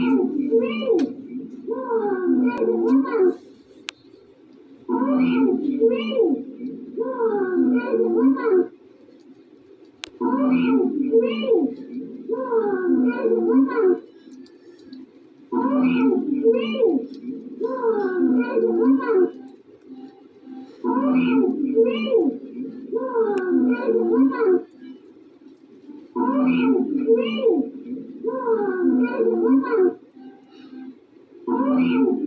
Wow. Woo!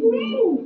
Woo!